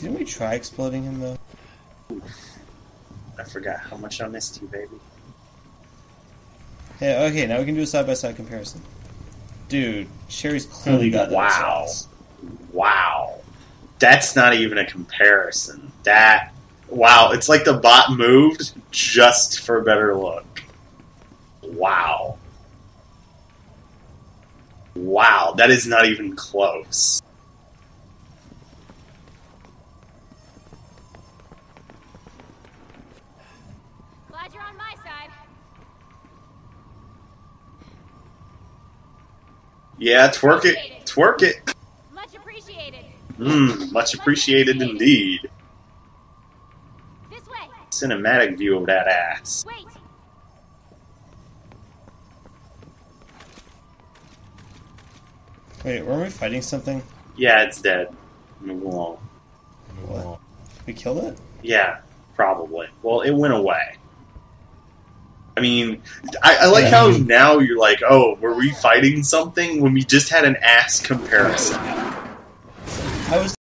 Didn't we try exploding him though? I forgot how much I missed you, baby. Yeah, okay, now we can do a side by side comparison. Dude, Sherry's clearly got the Wow. Wow. That's not even a comparison. That wow, it's like the bot moved just for a better look. Wow. Wow, that is not even close. Glad you're on my side. Yeah, twerk it. Twerk it. Much appreciated. Mmm, much appreciated indeed. This way. Cinematic view of that ass. Wait. Wait, weren't we fighting something? Yeah, it's dead. Move along. What? We killed it? Yeah, probably. Well, it went away. I mean, I, I like how now you're like, oh, were we fighting something when we just had an ass comparison? I was